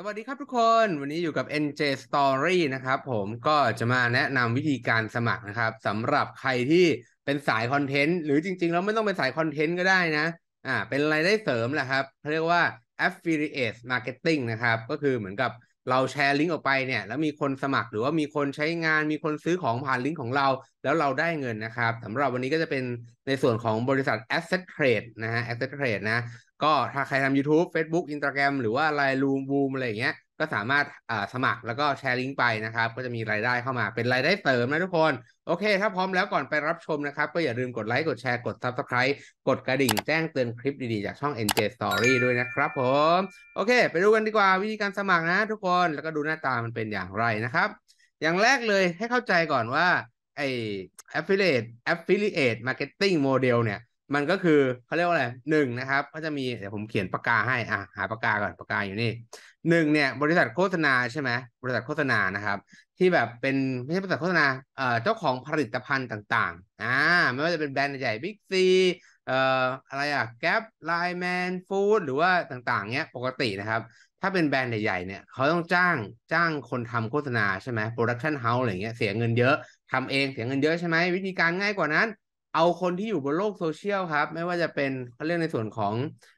สวัสดีครับทุกคนวันนี้อยู่กับ NJ Story นะครับผมก็จะมาแนะนำวิธีการสมัครนะครับสำหรับใครที่เป็นสายคอนเทนต์หรือจริงๆแล้วไม่ต้องเป็นสายคอนเทนต์ก็ได้นะอ่าเป็นรายได้เสริมแหละครับเขาเรียกว่า affiliate marketing นะครับก็คือเหมือนกับเราแชร์ลิงก์ออกไปเนี่ยแล้วมีคนสมัครหรือว่ามีคนใช้งานมีคนซื้อของผ่านลิงก์ของเรา แล้วเราได้เงินนะครับสำหรับวันนี้ก็จะเป็นในส่วนของบริษัท Asset Trade นะฮะ Asset Trade นะ ก็ถ้าใครทำ YouTube Facebook Instagram หรือว่าอะไรรูมบูมอะไรอย่างเงี้ย ก็สามารถสมัครแล้วก็แชร์ลิงก์ไปนะครับ ก็จะมีรายได้เข้ามาเป็นรายได้เสริมนะทุกคน โอเค ถ้าพร้อมแล้วก่อนไปรับชมนะครับ ก็อย่าลืมกดไลค์กดแชร์กด Subscribe กดกระดิ่งแจ้งเตือนคลิปดีๆ จากช่อง NJ Story ด้วยนะครับผม โอเค ไปดูกันดีกว่าวิธีการสมัครนะทุกคนแล้วก็ดูหน้าตามันเป็นอย่างไรนะครับ อย่างแรกเลยให้เข้าใจก่อนว่าไอ้ affiliate affiliate marketing model เนี่ย มันก็คือเขาเรียกว่าอะไรหนึ่งนะครับ ก็จะมีเดี๋ยวผมเขียนปากกาให้อะหาปากกาก่อนปากกาอยู่นี่หนึ่งเนี่ย บริษัทโฆษณาใช่ไหมบริษัทโฆษณานะครับ ที่แบบเป็นไม่ใช่บริษัทโฆษณาเอ่อเจ้าของผลิตภัณฑ์ต่างๆอ่าไม่ว่าจะเป็นแบรนด์ใหญ่บิ๊กซีเอ่ออะไรอะ Grab LINE MAN food หรือว่าต่างๆเนี้ยปกตินะครับ ถ้าเป็นแบรนด์ใหญ่ๆเนี่ยเขาต้องจ้างจ้างคนทำโฆษณาใช่ไหม production house อะไรเงี้ยเสียเงินเยอะทำเองเสียเงินเยอะใช่ไหมวิธีการง่ายกว่านั้น เอาคนที่อยู่บนโลกโซเชียลครับ ไม่ว่าจะเป็นเขาเรียกในส่วนของ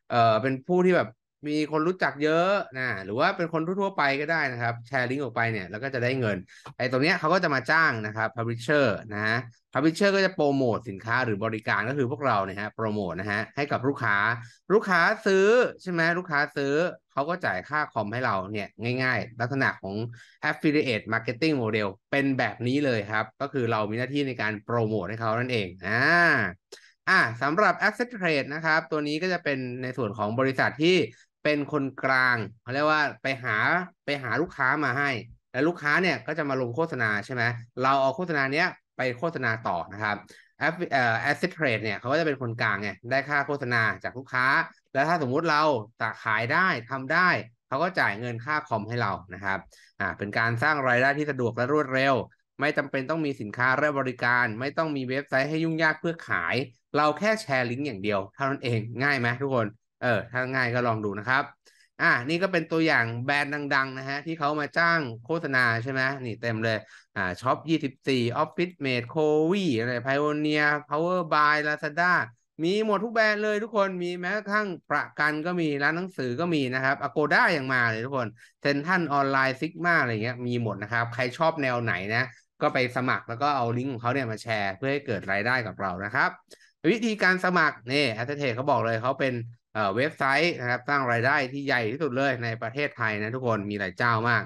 เอ่อเป็นผู้ที่แบบ มีคนรู้จักเยอะนะหรือว่าเป็นคนทั่วๆไปก็ได้นะครับ แชร์ลิงก์ออกไปเนี่ยแล้วก็จะได้เงิน ไอ้ตรงเนี้ยเขาก็จะมาจ้างนะครับ publisher นะฮะ publisher ก็จะโปรโมทสินค้าหรือบริการก็คือพวกเราเนี่ยฮะโปรโมทนะฮะให้กับลูกค้า ลูกค้าซื้อใช่ไหมลูกค้าซื้อเขาก็จ่ายค่าคอมให้เราเนี่ยง่าย ๆ ลักษณะของ affiliate marketing model เป็นแบบนี้เลยครับ ก็คือเรามีหน้าที่ในการโปรโมทให้เขานั่นเองอ่าอ่าสำหรับ asset trade นะครับ ตัวนี้ก็จะเป็นในส่วนของบริษัทที่ เป็นคนกลางเขาเรียกว่าไปหาไปหาลูกค้ามาให้ แล้วลูกค้าเนี่ยก็จะมาลงโฆษณาใช่ไหมเราเอาโฆษณาเนี้ยไปโฆษณาต่อนะครับแอปเอ่อ asset trade เนี่ยเขาก็จะเป็นคนกลางไงได้ค่าโฆษณาจากลูกค้า แล้วถ้าสมมุติเราจะขายได้ทำได้เขาก็จ่ายเงินค่าคอมให้เรานะครับอ่าเป็นการสร้างรายได้ที่สะดวกและรวดเร็ว ไม่จำเป็นต้องมีสินค้าและบริการ ไม่ต้องมีเว็บไซต์ให้ยุ่งยากเพื่อขาย เราแค่แชร์ลิงก์อย่างเดียวเท่านั้นเองง่ายไหมทุกคน เออถ้าง่ายก็ลองดูนะครับ อ่านี่ก็เป็นตัวอย่างแบรนด์ดัง ๆ นะฮะ ที่เขามาจ้างโฆษณาใช่ไหมนี่เต็มเลย อ่าช็อปยี่สิบสี่ออฟฟิศเมดโควีอะไรไพโอเนียPower Buy Lazada มีหมดทุกแบรนด์เลยทุกคนมีแม้กระทั่งประกันก็มีร้านหนังสือก็มีนะครับ Agoda อย่างมาเลยทุกคน Central Online Cigna อะไรเงี้ยมีหมดนะครับ ใครชอบแนวไหนนะ ก็ไปสมัครแล้วก็เอาลิงก์ของเขาเนี่ยมาแชร์ เพื่อให้เกิดรายได้กับเรานะครับ วิธีการสมัครนี่แอตเทเขาบอกเลยเขาเป็นเว็บไซต์นะครับสร้างรายได้ที่ใหญ่ที่สุดเลยในประเทศไทยนะทุกคนมีหลายเจ้ามาก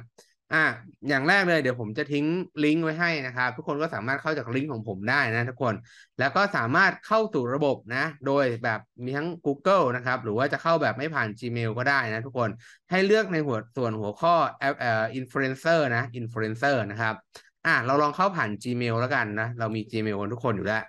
อะอย่างแรกเลยเดี๋ยวผมจะทิ้งลิงก์ไว้ให้นะครับ ทุกคนก็สามารถเข้าจากลิงก์ของผมได้นะทุกคน แล้วก็สามารถเข้าสู่ระบบนะ โดยแบบมีทั้ง Google นะครับ หรือว่าจะเข้าแบบไม่ผ่าน Gmail ก็ได้นะทุกคนให้เลือกในหัวส่วนหัวข้อเอ่อ influencer นะ influencer นะครับอะเราลองเข้าผ่าน Gmail แล้วกันนะ เรามี Gmail กันทุกคนอยู่แล้ว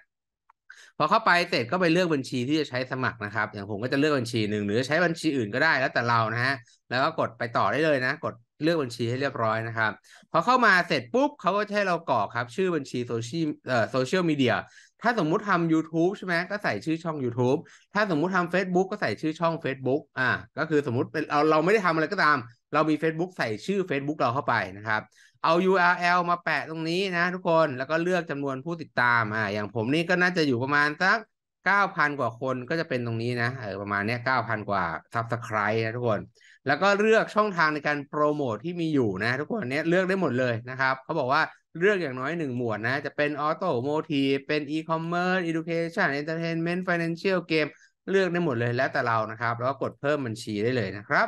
พอเข้าไปเสร็จก็ไปเลือกบัญชีที่จะใช้สมัครนะครับ อย่างผมก็จะเลือกบัญชีหนึ่งหรือใช้บัญชีอื่นก็ได้แล้วแต่เรานะฮะแล้วก็กดไปต่อได้เลยนะ กดเลือกบัญชีให้เรียบร้อยนะครับ พอเข้ามาเสร็จปุ๊บเขาก็ให้เรากรอกครับ ชื่อบัญชีโซเชียลเอ่อโซเชียลมีเดียถ้าสมมุติทำ YouTube ใช่ไหมก็ใส่ชื่อช่อง YouTube ถ้าสมมุติทำ Facebook ก็ใส่ชื่อช่อง Facebook อ่าก็คือสมมุติเป็นเราเราไม่ได้ทำอะไรก็ตาม เรามี Facebook ใส่ชื่อ Facebook เราเข้าไปนะครับ เอา URL มาแปะตรงนี้นะทุกคนแล้วก็เลือกจำนวนผู้ติดตามอ่าอย่างผมนี่ก็น่าจะอยู่ประมาณสักเก้าพันกว่าคนก็จะเป็นตรงนี้นะเออประมาณเนี้ยเก้าพันกว่าsubscribe นะทุกคน แล้วก็เลือกช่องทางในการโปรโมทที่มีอยู่นะ ทุกคนเนี้ยเลือกได้หมดเลยนะครับเขาบอกว่าเลือกอย่างน้อยหนึ่งหมวดนะ จะเป็น automotive เป็น e-commerce education entertainment financial เกมเลือกได้หมดเลยแล้วแต่เรานะครับ แล้วก็กดเพิ่มบัญชีได้เลยนะครับ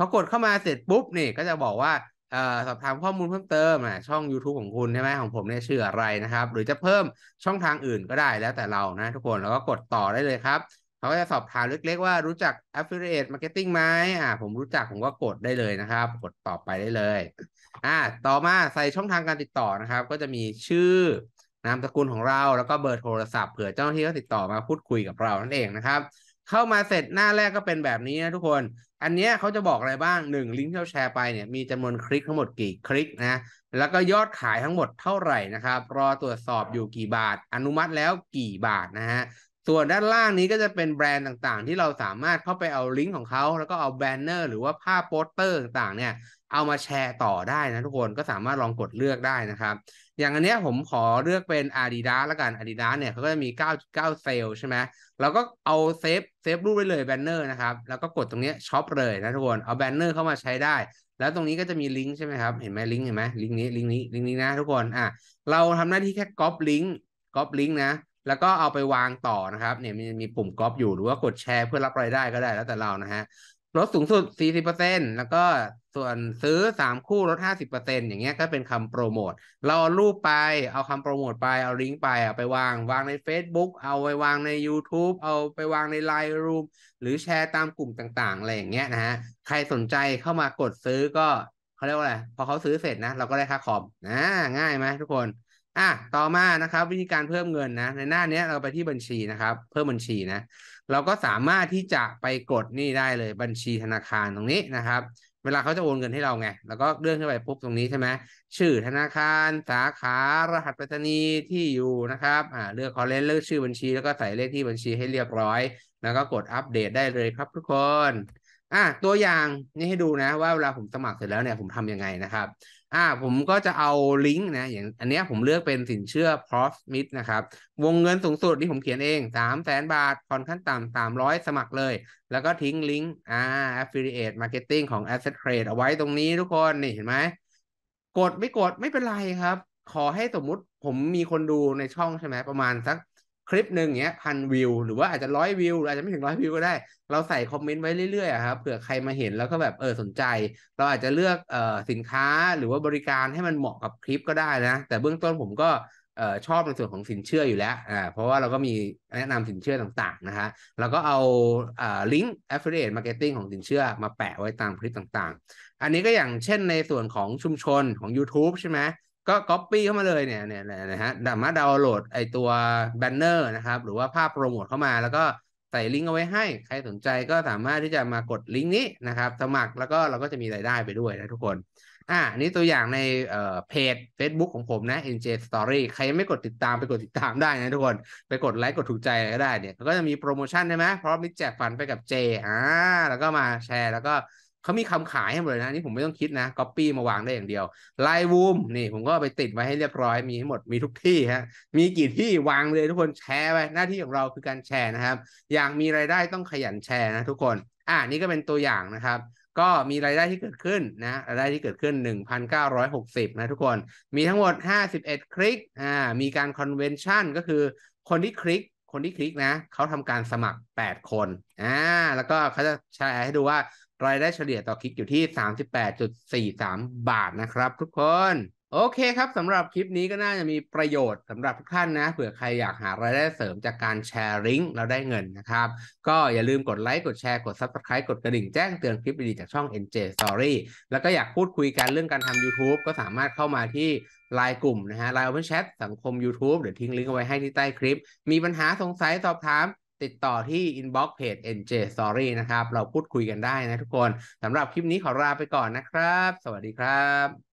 พอกดเข้ามาเสร็จปุ๊บนี่ก็จะบอกว่าอสอบถามข้อมูลเพิ่มเติมอะช่อง YouTube ของคุณใช่ไหมของผมเนี่ยชื่ออะไรนะครับ หรือจะเพิ่มช่องทางอื่นก็ได้แล้วแต่เรานะ ทุกคนแล้วก็กดต่อได้เลยครับเขาก็จะสอบถามเล็ก ๆ ว่ารู้จัก affiliate marketing ไหมอ่าผมรู้จักผมก็กดได้เลยนะครับ กดต่อไปได้เลยอ่าต่อมาใส่ช่องทางการติดต่อนะครับ ก็จะมีชื่อนามสกุลของเราแล้วก็เบอร์โทรศัพท์เผื่อเจ้าหน้าที่เขาติดต่อมาพูดคุยกับเรานั่นเองนะครับ เข้ามาเสร็จหน้าแรกก็เป็นแบบนี้นะทุกคน อันนี้เขาจะบอกอะไรบ้างหนึ่งลิงก์ที่เราแชร์ไปเนี่ยมีจำนวนคลิกทั้งหมดกี่คลิกนะแล้วก็ยอดขายทั้งหมดเท่าไหร่นะครับ รอตรวจสอบอยู่กี่บาท อนุมัติแล้วกี่บาทนะฮะส่วนด้านล่างนี้ก็จะเป็นแบรนด์ต่างๆ ที่เราสามารถเข้าไปเอาลิงก์ของเขาแล้วก็เอาแบนเนอร์หรือว่าภาพโปสเตอร์ต่างๆเนี่ยเอามาแชร์ต่อได้นะทุกคนก็สามารถลองกดเลือกได้นะครับ อย่างอันเนี้ยผมขอเลือกเป็น Adidas แล้วกัน Adidas เนี่ยเขาก็จะมี 9 9 เซลใช่ไหมเราก็เอาเซฟเซฟรูปไว้เลยแบนเนอร์นะครับ แล้วก็กดตรงนี้ช็อปเลยนะทุกคน เอาแบนเนอร์เข้ามาใช้ได้ แล้วตรงนี้ก็จะมีลิงก์ใช่ไหมครับ เห็นไหมลิงก์เห็นไหมลิงก์นี้ลิงก์นี้ลิงก์นี้นะทุกคนอะเราทำหน้าที่แค่ก๊อปลิงก์ก๊อปลิงก์นะแล้วก็เอาไปวางต่อนะครับเนี่ยมีมีปุ่มก๊อปอยู่หรือว่ากดแชร์เพื่อรับรายได้ก็ได้แล้วแต่เรานะฮะ ลดสูงสุด 40%แล้วก็ส่วนซื้อ 3 คู่ลด 50%อย่างเงี้ยก็เป็นคำโปรโมท เราเอารูปไป เอาคำโปรโมทไป เอาลิงก์ไปเอาไปวาง วางใน Facebook เอาไปวางใน YouTube เอาไปวางใน Line Room หรือแชร์ตามกลุ่มต่างๆ อะไรอย่างเงี้ยนะฮะ ใครสนใจเข้ามากดซื้อก็เขาเรียกว่าอะไร พอเขาซื้อเสร็จนะ เราก็ได้ค่าคอมนะง่ายไหมทุกคน อะต่อมานะครับ วิธีการเพิ่มเงินนะ ในหน้านี้เราไปที่บัญชีนะครับ เพิ่มบัญชีนะ เราก็สามารถที่จะไปกดนี่ได้เลยบัญชีธนาคารตรงนี้นะครับ เวลาเขาจะโอนเงินให้เราไงแล้วก็เลื่อนขึ้นไปปุ๊บตรงนี้ใช่ไหมชื่อธนาคารสาขารหัสไปรษณีย์ที่อยู่นะครับอ่าเลือกคอเลนเลือกชื่อบัญชี แล้วก็ใส่เลขที่บัญชีให้เรียบร้อย แล้วก็กดอัปเดตได้เลยครับทุกคนอะตัวอย่างนี่ให้ดูนะว่าเวลาผมสมัครเสร็จแล้วเนี่ยผมทำยังไงนะครับ อ่าผมก็จะเอาลิงก์นะอย่างอันนี้ผมเลือกเป็นสินเชื่อ Profit นะครับ วงเงินสูงสุดที่ผมเขียนเอง 3 0 0แสนบาทผ่อนขั้นต่ำสามร้อยสมัครเลย แล้วก็ทิ้งลิงก์อ่า affiliate marketing ของ asset trade เอาไว้ตรงนี้ทุกคนนี่เห็นไหมกดไม่กดไม่เป็นไรครับ ขอให้สมมุติผมมีคนดูในช่องใช่ไหมประมาณสัก คลิปหนึ่งเงี้ยพันวิว หรือว่าอาจจะร้อยวิวอาจจะไม่ถึงร้อยวิวก็ได้ เราใส่คอมเมนต์ไว้เรื่อยๆครับเผื่อใครมาเห็นแล้วก็แบบเออสนใจ เราอาจจะเลือกเอ่อสินค้าหรือว่าบริการให้มันเหมาะกับคลิปก็ได้นะ แต่เบื้องต้นผมก็เอ่อชอบในส่วนของสินเชื่ออยู่แล้วอ่าเพราะว่าเราก็มีแนะนำสินเชื่อต่างๆนะฮะแล้วก็เอาอ่าลิงก์ affiliate marketing ของสินเชื่อมาแปะไว้ตามคลิปต่างๆ อันนี้ก็อย่างเช่นในส่วนของชุมชนของ YouTube ใช่ไหม ก็ Copy เข้ามาเลยเนี่ยเนี่ยนะฮะสามารถดาวน์โหลดไอตัวแบนเนอร์นะครับ หรือว่าภาพโปรโมทเข้ามา แล้วก็ใส่ลิงก์เอาไว้ให้ ใครสนใจก็สามารถที่จะมากดลิงก์นี้นะครับ สมัครแล้วก็เราก็จะมีรายได้ไปด้วยนะทุกคน อ่านี่ตัวอย่างในเอ่อเพจ Facebook ของผมนะ NJ Story ใครยังไม่กดติดตามไปกดติดตามได้นะทุกคน ไปกดไลค์กดถูกใจก็ได้เนี่ยก็จะมีโปรโมชั่นใช่ไหมเพราะมิแจกฟันไปกับเจอ่าแล้วก็มาแชร์แล้วก็ เขามีคำขายให้หมดเลยนะนี่ผมไม่ต้องคิดนะก๊อปปี้มาวางได้อย่างเดียว LINE VOOM นี่ผมก็ไปติดไว้ให้เรียบร้อยมีให้หมดมีทุกที่ฮะมีกี่ที่วางเลยทุกคนแชร์ไปหน้าที่ของเราคือการแชร์นะครับ อยากมีรายได้ต้องขยันแชร์นะทุกคน อ่านี่ก็เป็นตัวอย่างนะครับก็มีรายได้ที่เกิดขึ้นนะรายได้ที่เกิดขึ้น 1,960 นะทุกคน มีทั้งหมด 51 คลิกอ่ามีการ conversion ก็คือคนที่คลิกคนที่คลิกนะเขาทำการสมัคร 8 คนอ่าแล้วก็เขาจะแชร์ให้ดูว่า รายได้เฉลี่ยต่อคลิกอยู่ที่ 38.43 บาทนะครับทุกคนโอเคครับสำหรับคลิปนี้ก็น่าจะมีประโยชน์สำหรับทุกท่านนะเผื่อใครอยากหารายได้เสริมจากการแชร์ลิงก์แล้วได้เงินนะครับ ก็อย่าลืมกดไลค์กดแชร์กด Subscribe กดกระดิ่งแจ้งเตือนคลิปดีๆจากช่อง NJ Story แล้วก็อยากพูดคุยกันเรื่องการทำ YouTube ก็สามารถเข้ามาที่ไลน์กลุ่มนะฮะไลน์ Open Chat สังคม YouTube เดี๋ยวทิ้งลิงก์เอาไว้ให้ที่ใต้คลิป มีปัญหาสงสัยสอบถาม ติดต่อที่ inbox เพจ NJ Story นะครับ เราพูดคุยกันได้นะทุกคนสำหรับคลิปนี้ขอลาไปก่อนนะครับ สวัสดีครับ